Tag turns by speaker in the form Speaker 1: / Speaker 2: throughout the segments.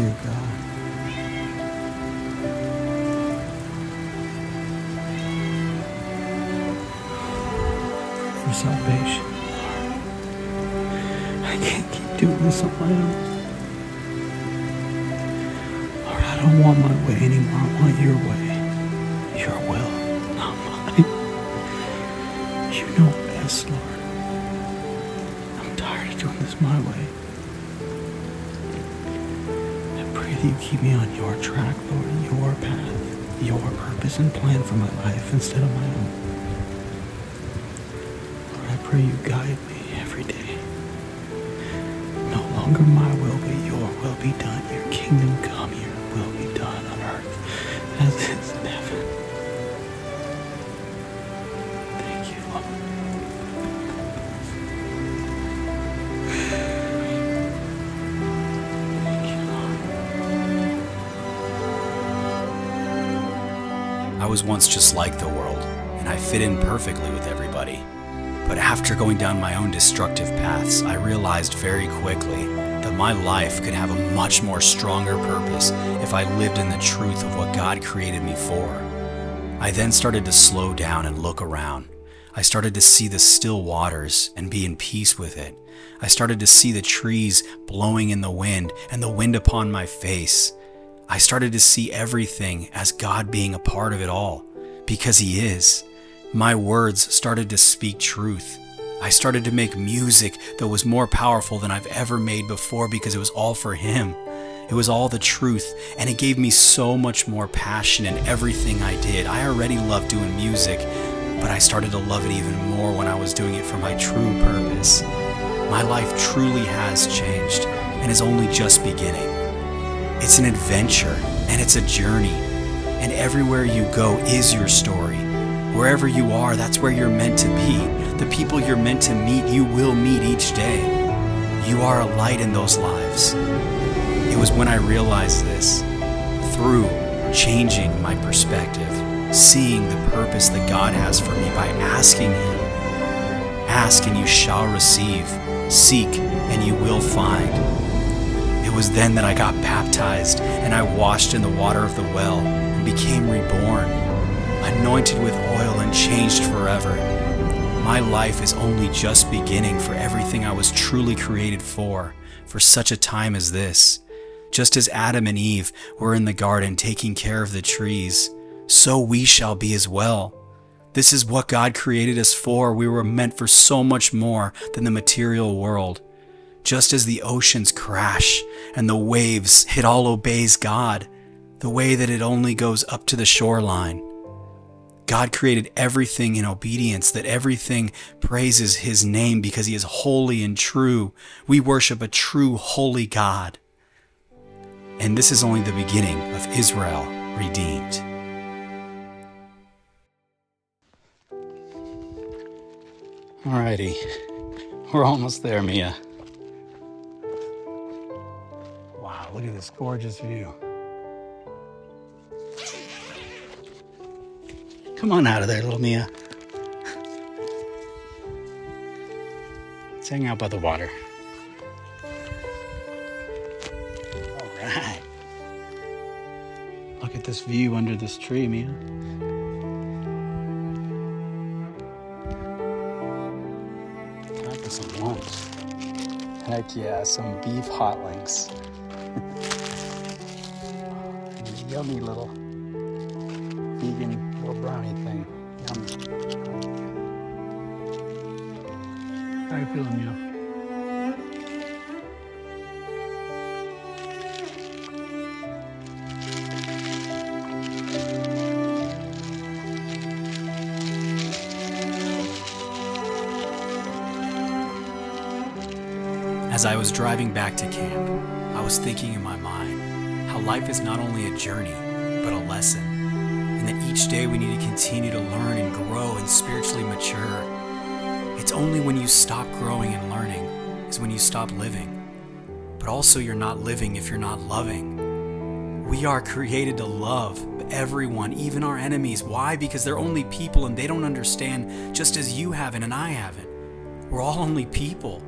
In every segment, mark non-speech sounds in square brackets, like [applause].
Speaker 1: Dear God. For salvation, Lord. I can't keep doing this on my own. Lord, I don't want my way anymore. I want your way. Your will, not mine. You know best, Lord. I'm tired of doing this my way. You keep me on your track, Lord, your path, your purpose and plan for my life instead of my own. Lord, I pray you guide me every day. No longer my will, but your will be done.
Speaker 2: Was once just like the world, and I fit in perfectly with everybody. But after going down my own destructive paths, I realized very quickly that my life could have a much more stronger purpose if I lived in the truth of what God created me for. I then started to slow down and look around. I started to see the still waters and be in peace with it. I started to see the trees blowing in the wind and the wind upon my face. I started to see everything as God being a part of it all, because He is. My words started to speak truth. I started to make music that was more powerful than I've ever made before because it was all for Him. It was all the truth, and it gave me so much more passion in everything I did. I already loved doing music, but I started to love it even more when I was doing it for my true purpose. My life truly has changed and is only just beginning. It's an adventure and it's a journey. And everywhere you go is your story. Wherever you are, that's where you're meant to be. The people you're meant to meet, you will meet each day. You are a light in those lives. It was when I realized this, through changing my perspective, seeing the purpose that God has for me by asking Him. Ask and you shall receive, seek and you will find. It was then that I got baptized and I washed in the water of the well and became reborn, anointed with oil and changed forever. My life is only just beginning for everything I was truly created for, for such a time as this. Just as Adam and Eve were in the garden taking care of the trees, so we shall be as well. This is what God created us for. We were meant for so much more than the material world. Just as the oceans crash and the waves, it all obeys God, the way that it only goes up to the shoreline. God created everything in obedience, that everything praises His name because He is holy and true. We worship a true, holy God. And this is only the beginning of Israel redeemed. Alrighty, we're almost there, Mia. Look at this gorgeous view. Come on out of there, little Mia. Let's hang out by the water. All right. Look at this view under this tree, Mia. Time for some lunch. Heck yeah, some beef hot links. Yummy little vegan little brownie thing. Yummy. How you feeling, Mia? As I was driving back to camp, I was thinking in my mind life is not only a journey, but a lesson, and that each day we need to continue to learn and grow and spiritually mature. It's only when you stop growing and learning is when you stop living. But also, you're not living if you're not loving. We are created to love everyone, even our enemies. Why? Because they're only people and they don't understand just as you haven't and I haven't. We're all only people.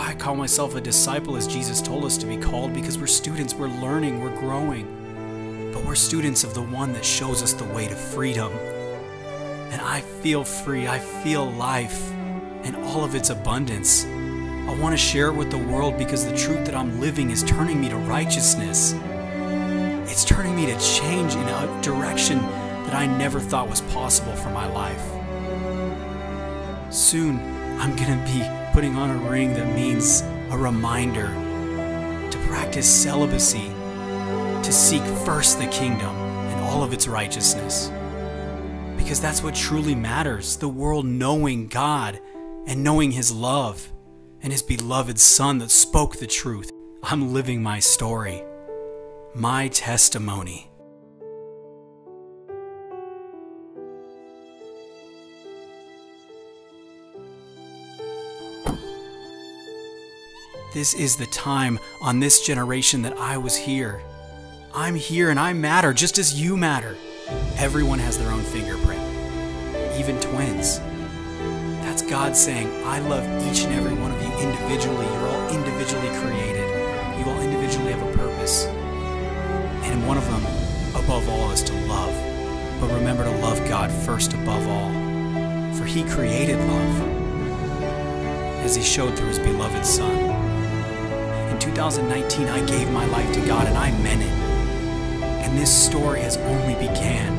Speaker 2: Why I call myself a disciple as Jesus told us to be called because we're students, we're learning, we're growing. But we're students of the one that shows us the way to freedom. And I feel free, I feel life and all of its abundance. I want to share it with the world because the truth that I'm living is turning me to righteousness. It's turning me to change in a direction that I never thought was possible for my life. Soon, I'm going to be putting on a ring that means a reminder to practice celibacy, to seek first the kingdom and all of its righteousness. Because that's what truly matters the world knowing God and knowing His love and His beloved Son that spoke the truth. I'm living my story, my testimony. This is the time on this generation that I was here. I'm here and I matter just as you matter. Everyone has their own fingerprint, even twins. That's God saying, I love each and every one of you individually. You're all individually created, you all individually have a purpose. And one of them, above all, is to love. But remember to love God first above all, for He created love, as He showed through His beloved Son. In 2019, I gave my life to God and I meant it. And this story has only began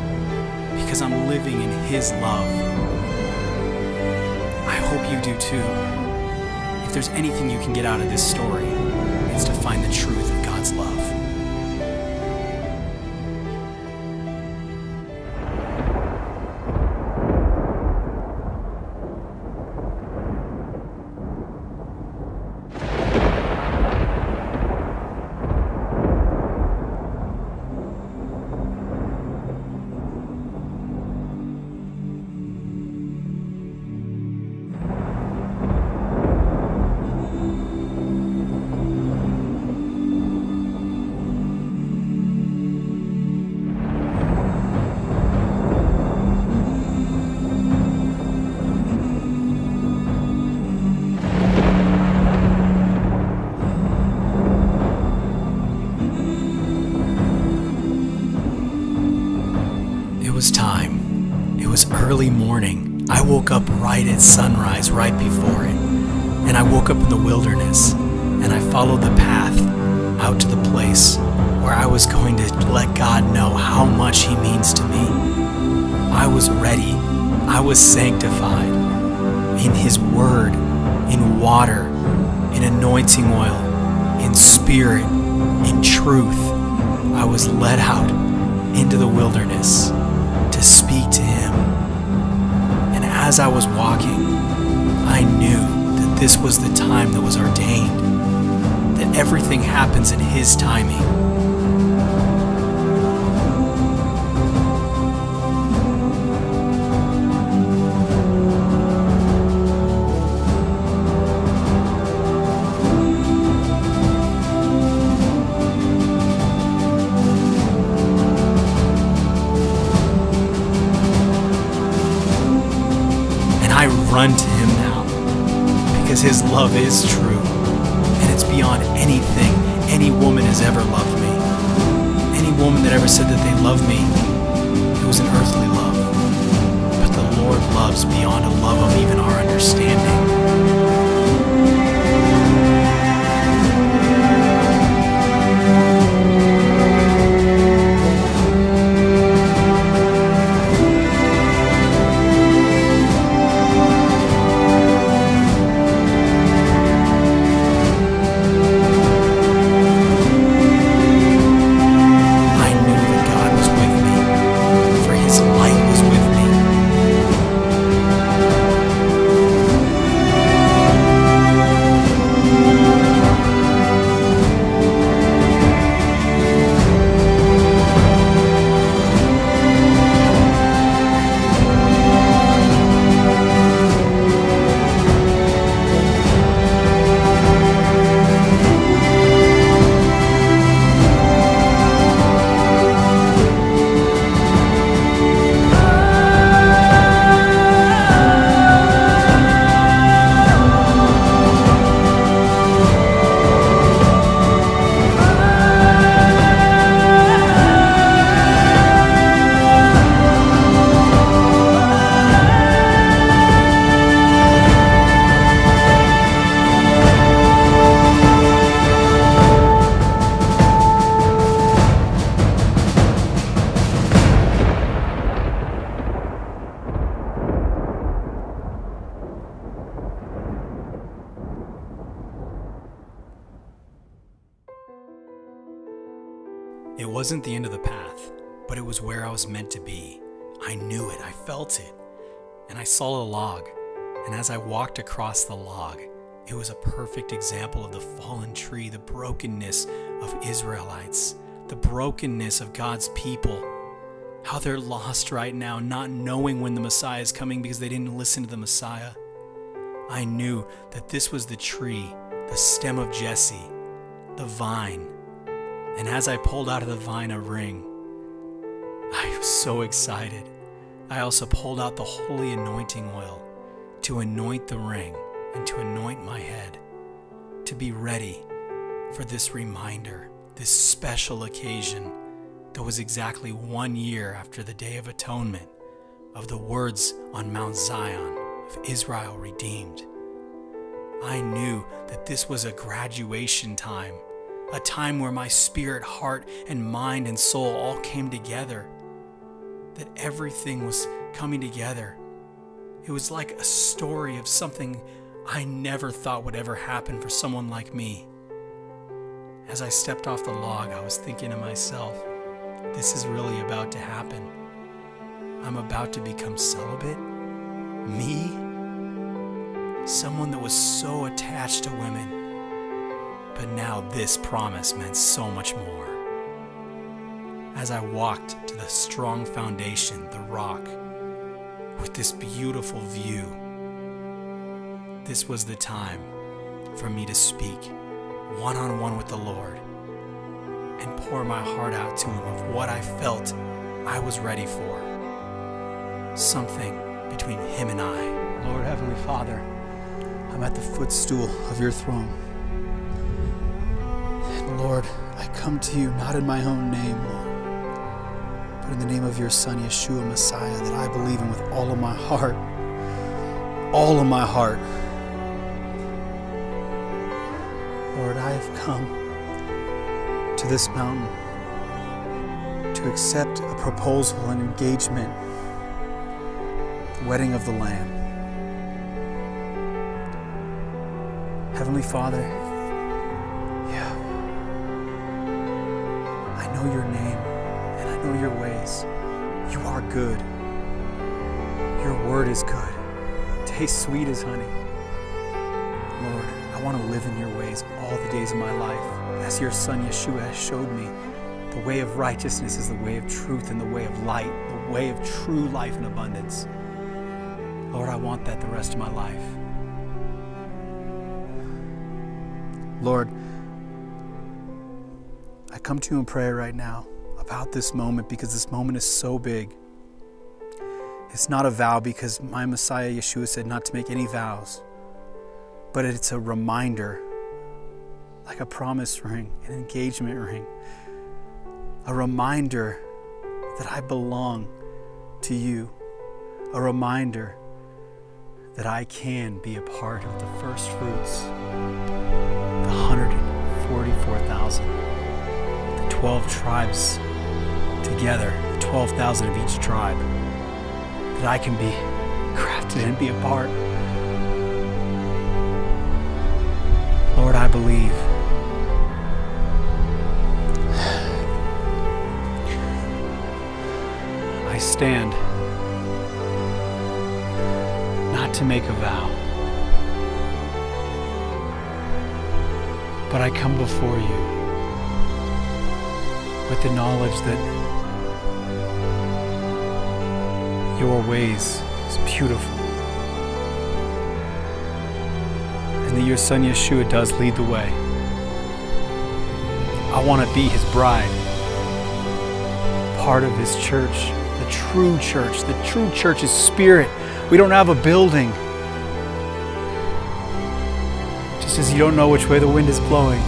Speaker 2: because I'm living in His love. I hope you do too. If there's anything you can get out of this story, it's to find the truth of God's love. Was time. It was early morning. I woke up right at sunrise, right before it. And I woke up in the wilderness, and I followed the path out to the place where I was going to let God know how much He means to me. I was ready. I was sanctified in His Word, in water, in anointing oil, in spirit, in truth. I was led out into the wilderness speak to Him. And as I was walking, I knew that this was the time that was ordained, that everything happens in His timing. And I run to him now because his love is true and it's beyond anything any woman has ever loved me. Any woman that ever said that they love me, it was an earthly love. But the Lord loves beyond a love of even our understanding. Wasn't the end of the path, but it was where I was meant to be. I knew it, I felt it. And I saw a log, and as I walked across the log, it was a perfect example of the fallen tree, the brokenness of Israelites, the brokenness of God's people. How they're lost right now, not knowing when the Messiah is coming because they didn't listen to the Messiah. I knew that this was the tree, the stem of Jesse, the vine. And as I pulled out of the vine a ring, I was so excited. I also pulled out the holy anointing oil to anoint the ring and to anoint my head, to be ready for this reminder, this special occasion that was exactly one year after the Day of Atonement of the words on Mount Zion of Israel redeemed. I knew that this was a graduation time, a time where my spirit, heart, and mind and soul all came together, that everything was coming together. It was like a story of something I never thought would ever happen for someone like me. As I stepped off the log, I was thinking to myself, this is really about to happen. I'm about to become celibate? Me? Someone that was so attached to women. But now this promise meant so much more. As I walked to the strong foundation, the rock, with this beautiful view, this was the time for me to speak one on one with the Lord and pour my heart out to Him of what I felt I was ready for. Something between Him and I.
Speaker 1: Lord Heavenly Father, I'm at the footstool of your throne. Lord, I come to you not in my own name, Lord, but in the name of your Son, Yeshua Messiah, that I believe in with all of my heart. All of my heart. Lord, I have come to this mountain to accept a proposal and engagement, the wedding of the Lamb. Heavenly Father, are good. Your word is good. Tastes sweet as honey. Lord, I want to live in your ways all the days of my life. As your son Yeshua has showed me, the way of righteousness is the way of truth and the way of light, the way of true life and abundance. Lord, I want that the rest of my life. Lord, I come to you in prayer right now about this moment because this moment is so big. It's not a vow because my Messiah Yeshua said not to make any vows but it's a reminder, like a promise ring, an engagement ring, a reminder that I belong to you, a reminder that I can be a part of the first fruits, the 144,000, the 12 tribes together, 12,000 of each tribe, that I can be crafted and be a part. Lord, I believe. I stand not to make a vow, but I come before you with the knowledge that your ways is beautiful. and that your son Yeshua does lead the way. I want to be his bride, part of his church, the true church. The true church is spirit. We don't have a building. Just as you don't know which way the wind is blowing,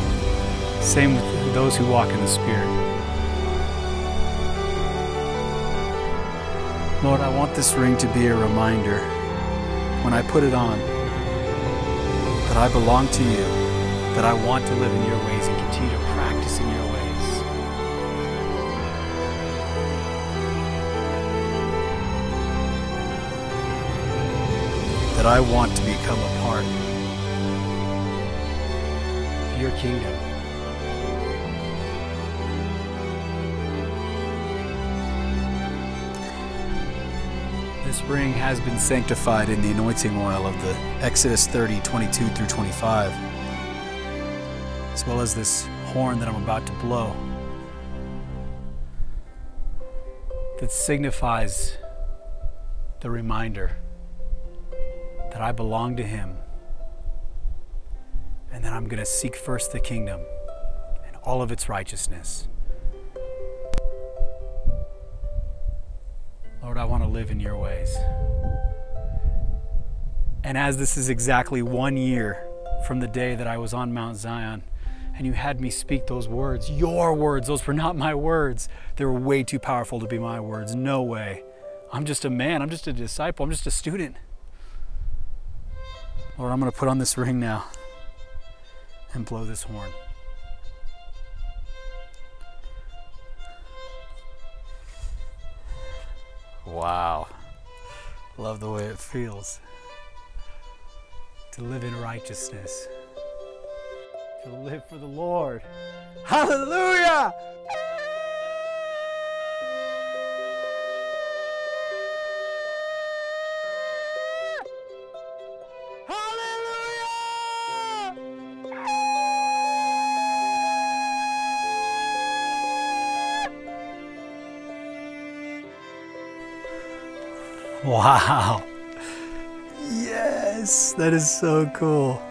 Speaker 1: same with those who walk in the spirit. Lord, I want this ring to be a reminder when I put it on that I belong to you, that I want to live in your ways and continue to practice in your ways. That I want to become a part of your kingdom.
Speaker 2: This ring has been sanctified in the anointing oil of the Exodus 30 22 through 25, as well as this horn that I'm about to blow that signifies the reminder that I belong to Him and that I'm going to seek first the kingdom and all of its righteousness. Lord, I want to live in your ways. And as this is exactly one year from the day that I was on Mount Zion, and you had me speak those words, your words, those were not my words. They were way too powerful to be my words. No way. I'm just a man, I'm just a disciple, I'm just a student. Lord, I'm going to put on this ring now and blow this horn. Wow. Love the way it feels to live in righteousness, to live for the Lord. Hallelujah! Wow. Yes, that is so cool.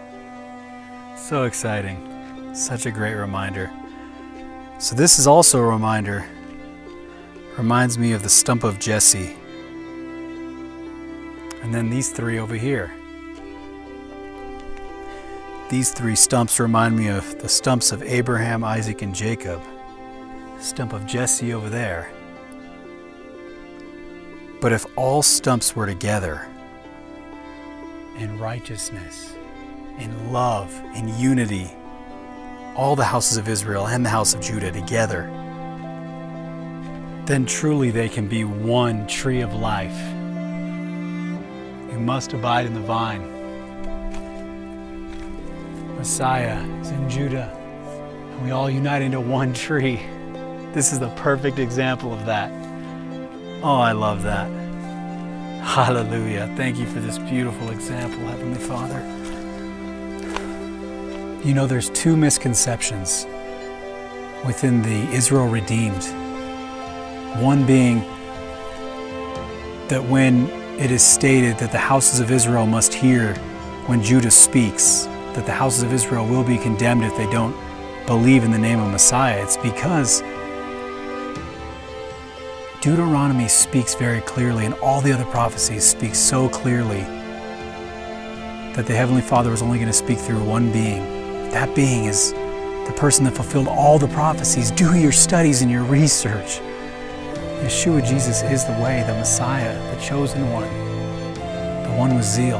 Speaker 2: So exciting. Such a great reminder. So, this is also a reminder. Reminds me of the stump of Jesse. And then these three over here. These three stumps remind me of the stumps of Abraham, Isaac, and Jacob. Stump of Jesse over there. But if all stumps were together in righteousness, in love, in unity, all the houses of Israel and the house of Judah together, then truly they can be one tree of life. You must abide in the vine. Messiah is in Judah, and we all unite into one tree. This is the perfect example of that. Oh, I love that. Hallelujah. Thank you for this beautiful example, Heavenly Father. You know, there's two misconceptions within the Israel redeemed. One being that when it is stated that the houses of Israel must hear when Judah speaks, that the houses of Israel will be condemned if they don't believe in the name of Messiah, it's because Deuteronomy speaks very clearly, and all the other prophecies speak so clearly that the Heavenly Father was only going to speak through one being. That being is the person that fulfilled all the prophecies. Do your studies and your research. Yeshua Jesus is the way, the Messiah, the chosen one, the one with zeal,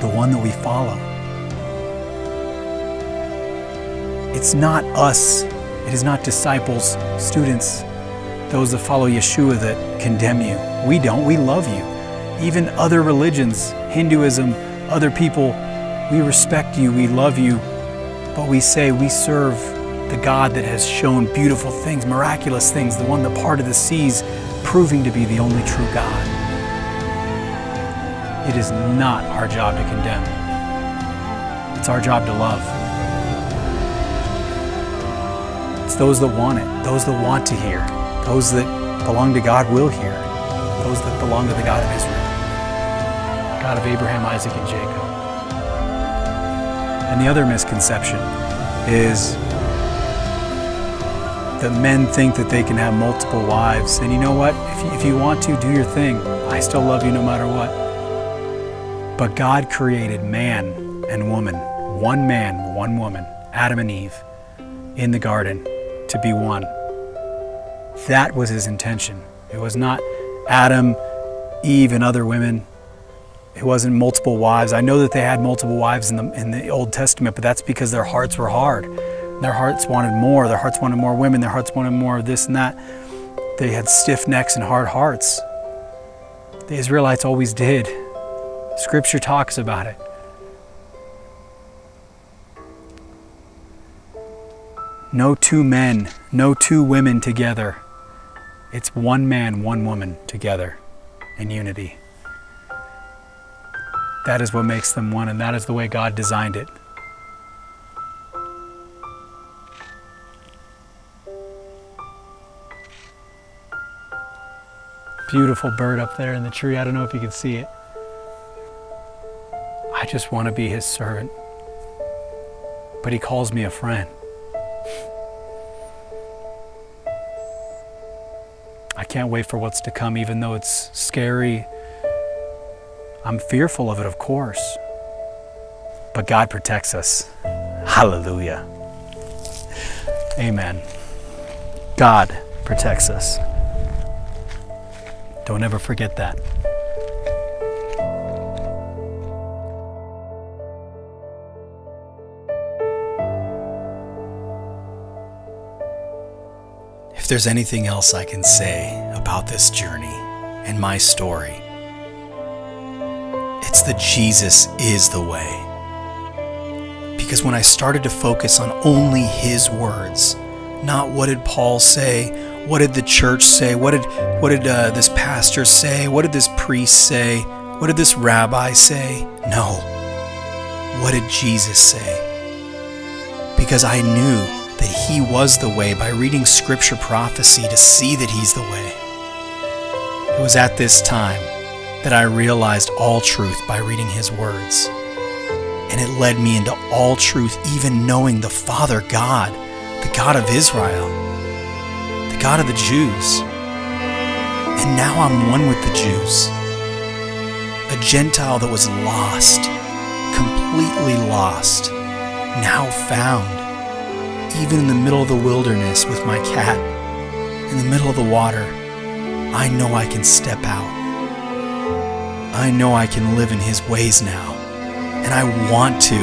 Speaker 2: the one that we follow. It's not us, it is not disciples, students, those that follow Yeshua that condemn you. We don't, we love you. Even other religions, Hinduism, other people, we respect you, we love you, but we say we serve the God that has shown beautiful things, miraculous things, the one that parted the seas, proving to be the only true God. It is not our job to condemn. It's our job to love. It's those that want it, those that want to hear, those that belong to God will hear. Those that belong to the God of Israel, God of Abraham, Isaac, and Jacob. And the other misconception is that men think that they can have multiple wives. And you know what? If you, if you want to, do your thing. I still love you no matter what. But God created man and woman, one man, one woman, Adam and Eve, in the garden to be one. That was his intention. It was not Adam, Eve, and other women. It wasn't multiple wives. I know that they had multiple wives in the, in the Old Testament, but that's because their hearts were hard. Their hearts wanted more. Their hearts wanted more women. Their hearts wanted more of this and that. They had stiff necks and hard hearts. The Israelites always did. Scripture talks about it. No two men, no two women together. It's one man, one woman together
Speaker 3: in unity. That is what makes them one, and that is the way God designed it. Beautiful bird up there in the tree. I don't know if you can see it. I just want to be his servant. But he calls me a friend. Can't wait for what's to come, even though it's scary. I'm fearful of it, of course. But God protects us. Hallelujah. Amen. God protects us. Don't ever forget that.
Speaker 2: If there's anything else I can say about this journey and my story, it's that Jesus is the way. Because when I started to focus on only His words, not what did Paul say, what did the church say, what did what did uh, this pastor say, what did this priest say, what did this rabbi say? No, what did Jesus say? Because I knew He was the way by reading Scripture prophecy to see that He's the way. It was at this time that I realized all truth by reading His words. And it led me into all truth, even knowing the Father God, the God of Israel, the God of the Jews. And now I'm one with the Jews. A Gentile that was lost, completely lost, now found, even in the middle of the wilderness with my cat, in the middle of the water. I know I can step out. I know I can live in His ways now, and I want to.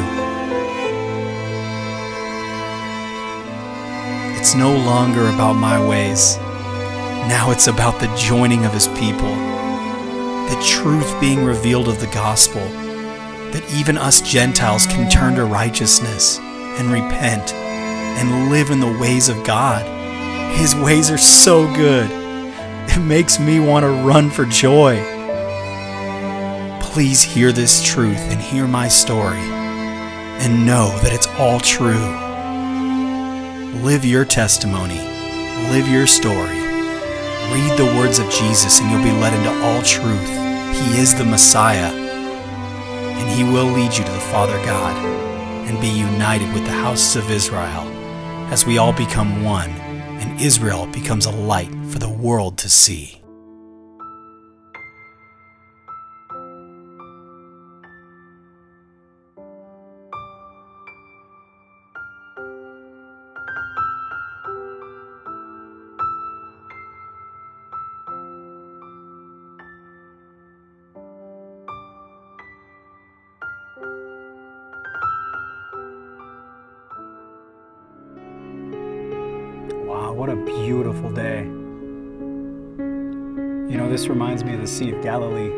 Speaker 2: It's no longer about my ways. Now it's about the joining of His people, the truth being revealed of the gospel, that even us Gentiles can turn to righteousness and repent and live in the ways of God. His ways are so good. It makes me want to run for joy. Please hear this truth and hear my story and know that it's all true. Live your testimony, live your story. Read the words of Jesus and you'll be led into all truth. He is the Messiah, and He will lead you to the Father God and be united with the houses of Israel as we all become one and Israel becomes a light for the world to see.
Speaker 3: Reminds me of the Sea of Galilee.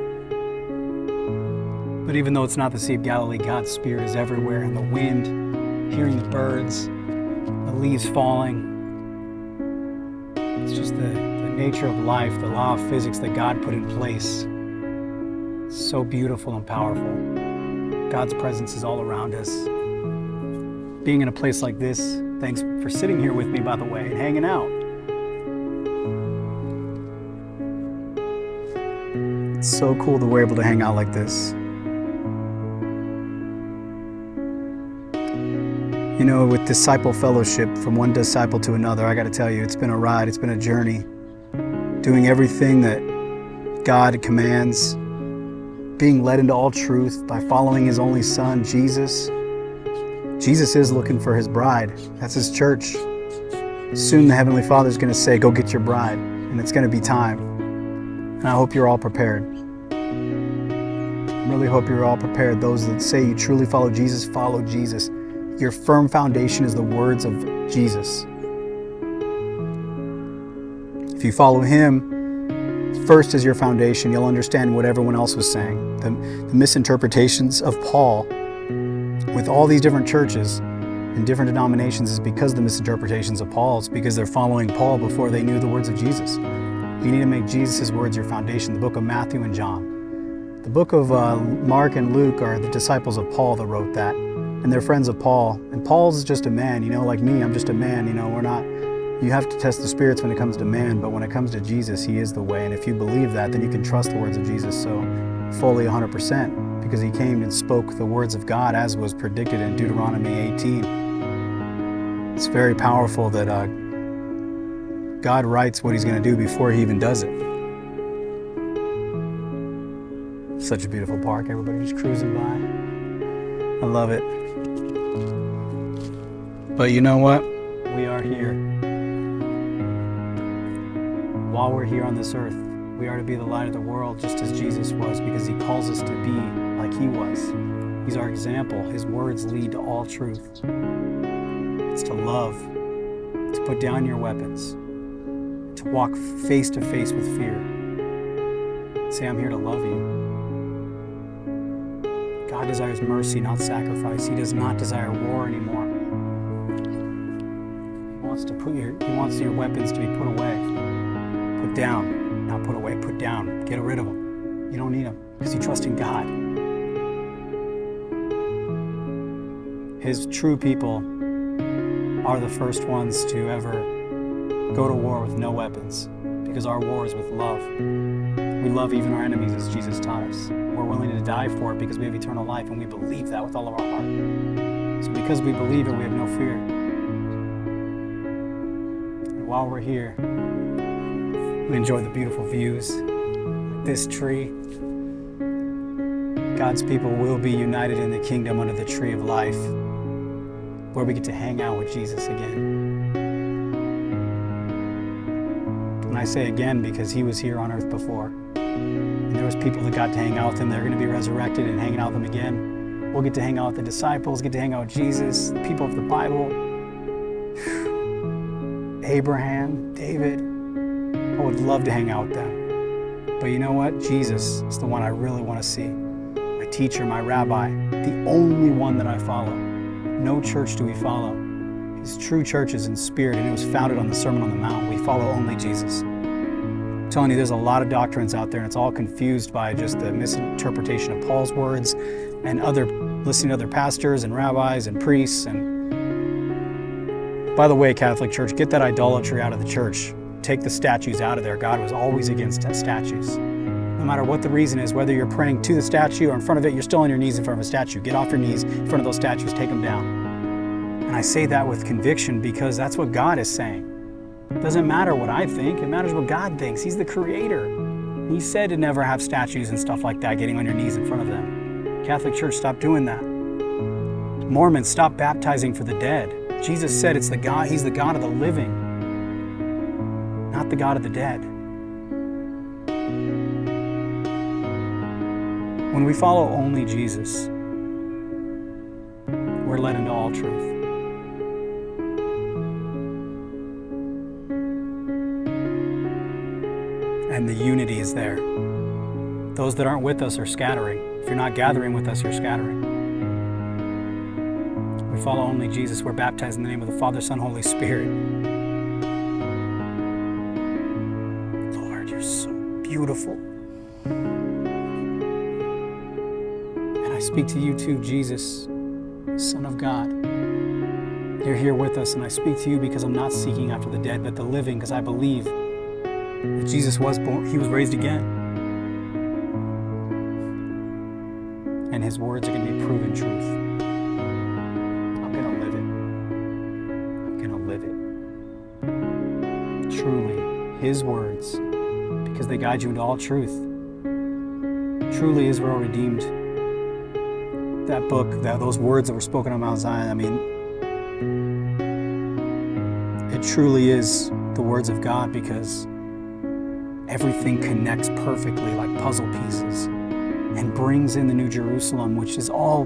Speaker 3: But even though it's not the Sea of Galilee, God's Spirit is everywhere in the wind, hearing the birds, the leaves falling. It's just the, the nature of life, the law of physics that God put in place. It's so beautiful and powerful. God's presence is all around us. Being in a place like this, thanks for sitting here with me, by the way, and hanging out. It's so cool that we're able to hang out like this. You know, with disciple fellowship, from one disciple to another, I got to tell you, it's been a ride, it's been a journey. Doing everything that God commands, being led into all truth by following His only Son, Jesus. Jesus is looking for His bride, that's His church. Soon the Heavenly Father is going to say, Go get your bride, and it's going to be time. And I hope you're all prepared. Really hope you're all prepared. Those that say you truly follow Jesus, follow Jesus. Your firm foundation is the words of Jesus. If you follow Him, first as your foundation, you'll understand what everyone else was saying. The, the misinterpretations of Paul with all these different churches and different denominations is because the misinterpretations of Paul. It's because they're following Paul before they knew the words of Jesus. You need to make Jesus' words your foundation, the book of Matthew and John. The book of uh, Mark and Luke are the disciples of Paul that wrote that, and they're friends of Paul. And Paul's just a man, you know, like me, I'm just a man, you know, we're not, you have to test the spirits when it comes to man, but when it comes to Jesus, he is the way. And if you believe that, then you can trust the words of Jesus so fully 100% because he came and spoke the words of God as was predicted in Deuteronomy 18. It's very powerful that uh, God writes what he's going to do before he even does it. Such a beautiful park, everybody just cruising by. I love it. But you know what? We are here. While we're here on this earth, we are to be the light of the world just as Jesus was because he calls us to be like he was. He's our example. His words lead to all truth. It's to love, to put down your weapons, to walk face to face with fear. Say, I'm here to love you. God desires mercy, not sacrifice. He does not desire war anymore. He wants to put your he wants your weapons to be put away. Put down. Not put away, put down. Get rid of them. You don't need them because you trust in God. His true people are the first ones to ever go to war with no weapons because our war is with love. We love even our enemies as Jesus taught us. We're willing to die for it because we have eternal life and we believe that with all of our heart. So because we believe it, we have no fear. And while we're here, we enjoy the beautiful views. This tree. God's people will be united in the kingdom under the tree of life, where we get to hang out with Jesus again. And I say again because he was here on earth before. Was people that got to hang out with him. They're going to be resurrected and hanging out with him again. We'll get to hang out with the disciples, get to hang out with Jesus, the people of the Bible. [sighs] Abraham, David. I would love to hang out with them. But you know what? Jesus is the one I really want to see. My teacher, my rabbi, the only one that I follow. No church do we follow. His true church is in spirit, and it was founded on the Sermon on the Mount. We follow only Jesus. Telling you, there's a lot of doctrines out there, and it's all confused by just the misinterpretation of Paul's words and other listening to other pastors and rabbis and priests. And by the way, Catholic Church, get that idolatry out of the church. Take the statues out of there. God was always against statues. No matter what the reason is, whether you're praying to the statue or in front of it, you're still on your knees in front of a statue. Get off your knees in front of those statues, take them down. And I say that with conviction because that's what God is saying. Doesn't matter what I think, it matters what God thinks. He's the creator. He said to never have statues and stuff like that getting on your knees in front of them. Catholic Church, stop doing that. Mormons, stop baptizing for the dead. Jesus said it's the God, He's the God of the living, not the God of the dead. When we follow only Jesus, we're led into all truth. The unity is there. Those that aren't with us are scattering. If you're not gathering with us, you're scattering. We follow only Jesus. We're baptized in the name of the Father, Son, Holy Spirit. Lord, you're so beautiful. And I speak to you too, Jesus, Son of God. You're here with us, and I speak to you because I'm not seeking after the dead, but the living, because I believe that Jesus was born, he was raised again. And his words are going to be proven truth. I'm going to live it. I'm going to live it. Truly, his words, because they guide you into all truth. Truly, Israel redeemed. That book, that, those words that were spoken on Mount Zion, I mean, it truly is the words of God because everything connects perfectly like puzzle pieces and brings in the New Jerusalem, which is all,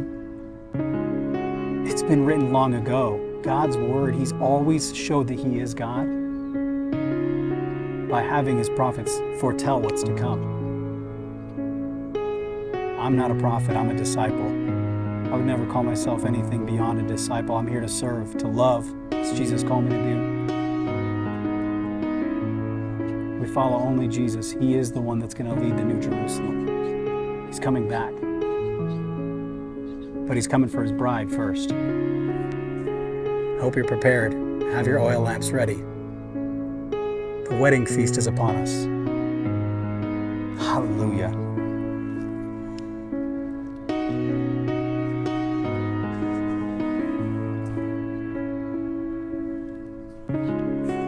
Speaker 3: it's been written long ago. God's word, He's always showed that He is God by having His prophets foretell what's to come. I'm not a prophet, I'm a disciple. I would never call myself anything beyond a disciple. I'm here to serve, to love, as Jesus called me to do. We follow only Jesus, He is the one that's going to lead the New Jerusalem. He's coming back. But He's coming for His bride first. Hope you're prepared. Have your oil lamps ready. The wedding feast is upon us. Hallelujah.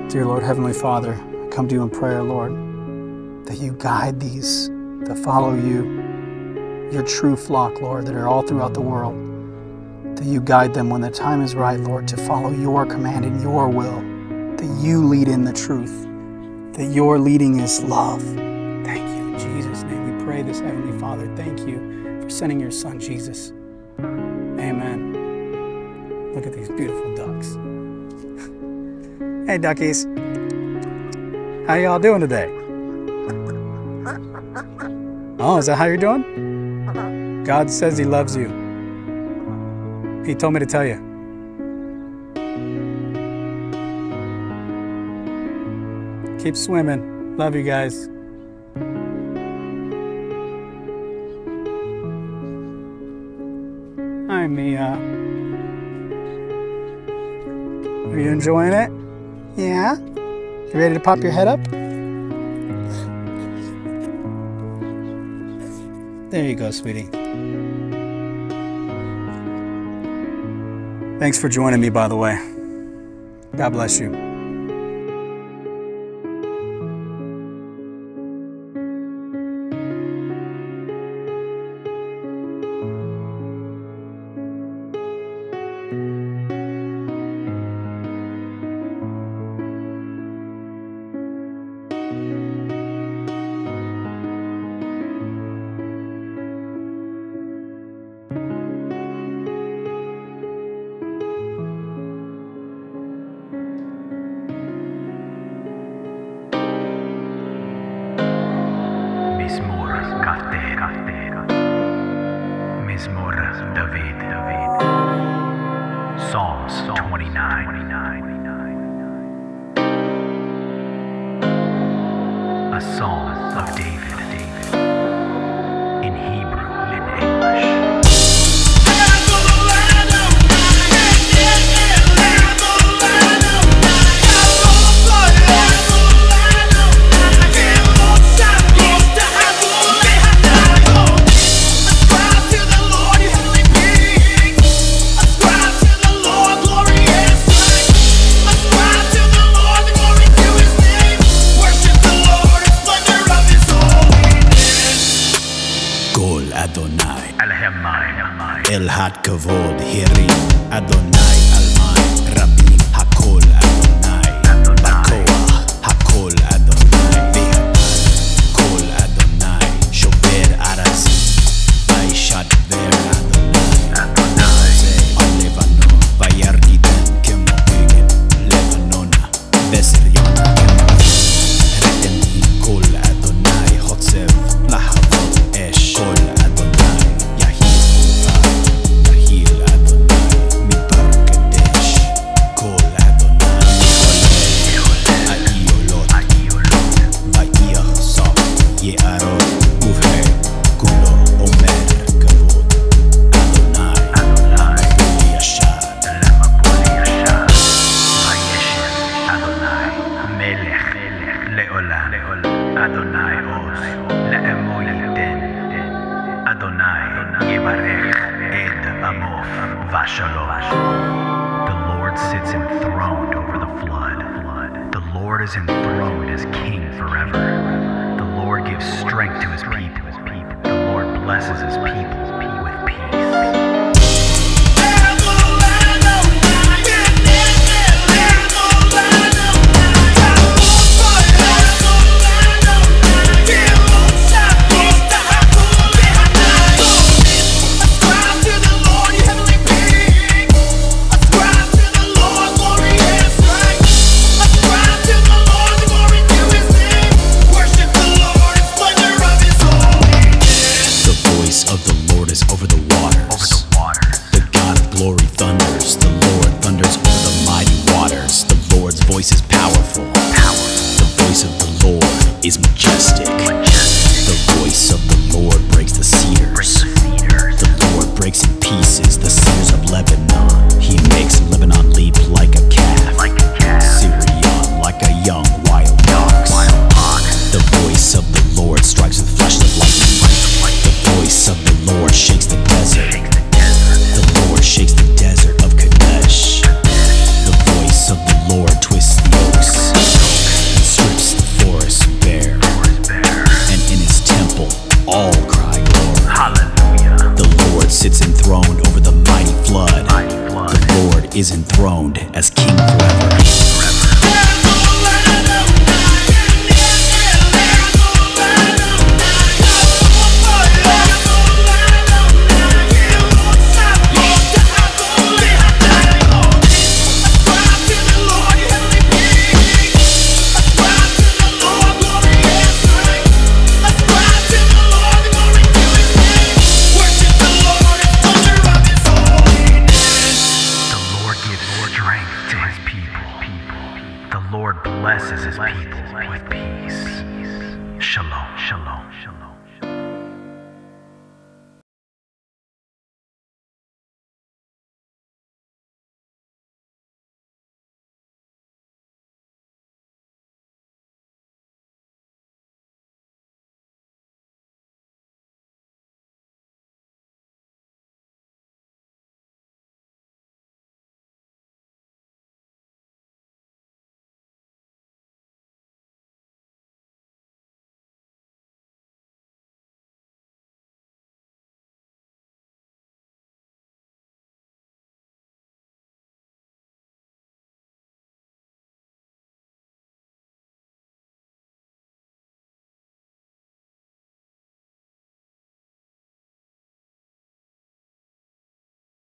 Speaker 3: Dear Lord, Heavenly Father, come to you in prayer, Lord, that you guide these that follow you, your true flock, Lord, that are all throughout the world. That you guide them when the time is right, Lord, to follow your command and your will. That you lead in the truth. That your leading is love. Thank you. In Jesus' name we pray this, Heavenly Father. Thank you for sending your Son, Jesus. Amen. Look at these beautiful ducks. [laughs] Hey, duckies. How y'all doing today? Oh, is that how you're doing? God says He loves you. He told me to tell you. Keep swimming. Love you guys. Hi, Mia. Are you enjoying it? Yeah? You ready to pop your head up? There you go, sweetie. Thanks for joining me, by the way. God bless you.
Speaker 4: Mizmor Kafter Mizmor David. Psalms 29 A Psalm of David